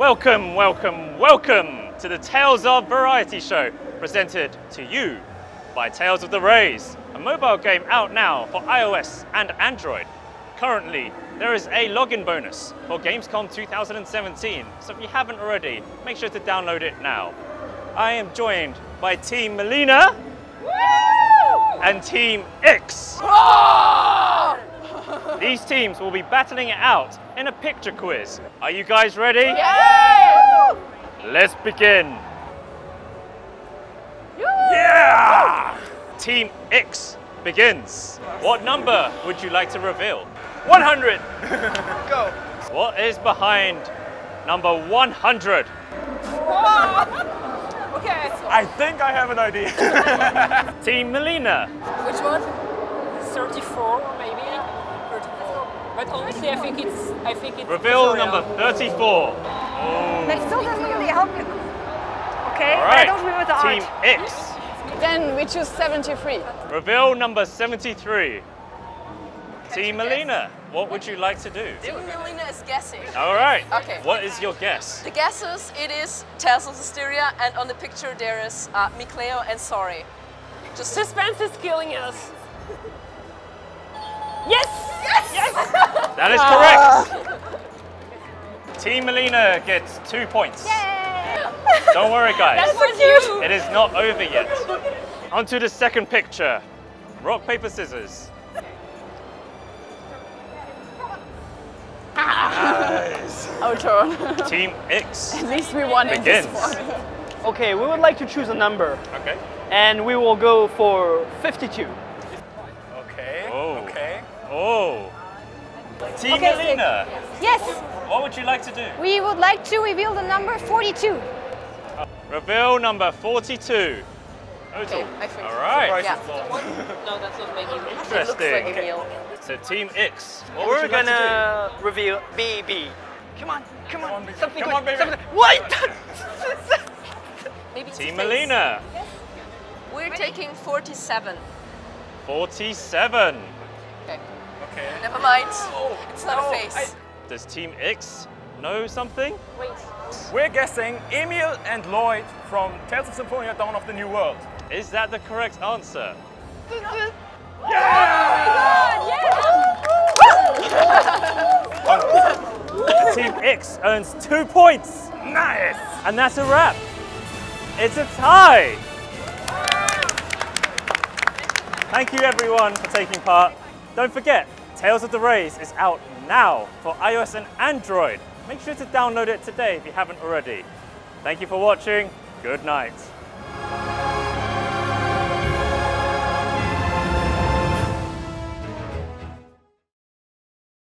Welcome, welcome, welcome to the Tales of Variety Show, presented to you by Tales of the Rays, a mobile game out now for iOS and Android. Currently, there is a login bonus for Gamescom 2017, so if you haven't already, make sure to download it now. I am joined by Team Melina and Team X. These teams will be battling it out in a picture quiz. Are you guys ready? Yeah! Let's begin. Yeah! Team X begins. What number would you like to reveal? 100! Go! What is behind number 100? Okay. I think I have an idea. Team Melina. Which one? 34 maybe? 34. But honestly I think it's I think it's Reveal Zoriel. number 34. That still doesn't really help you. Okay, All but I don't remember the Team art. X. Then we choose 73. Reveal number 73. Team Melina, what would you like to do? Team Melina is guessing. All right. Okay. What is your guess? The guesses, it is Tales of Zestiria, and on the picture there is uh, Mikleo and Sorry. Just Suspense is killing us. Yes! Yes! Yes! That is correct. Team Melina gets two points. Don't worry, guys. That's for you! It is not over yet. On to the second picture. Rock, paper, scissors. Nice. Our turn. Team X At least we won in this begins. one. Okay, we would like to choose a number Okay. and we will go for 52. okay. Oh. Okay. Oh. oh. Team Okay, Melina, Yes, what would you like to do? we would like to reveal the number 42. Uh, reveal number 42. Okay, I think. All right. Yeah. No, that's not making It Interesting. like Emil. So Team X, what would We're like gonna reveal BB. Come on, come on, baby. something Come quick, on, baby. something- What? Maybe Team a face. Melina, We're taking 47. 47. Okay. Okay. Never mind. Oh, it's not no, a face. Does Team X know something? Wait. We're guessing Emil and Lloyd from Tales of Symphonia Dawn of the New World. Is that the correct answer? Team X earns two points. Nice! And that's a wrap. It's a tie. Thank you everyone for taking part. Don't forget, Tales of the Rays is out now for iOS and Android. Make sure to download it today if you haven't already. Thank you for watching. Good night.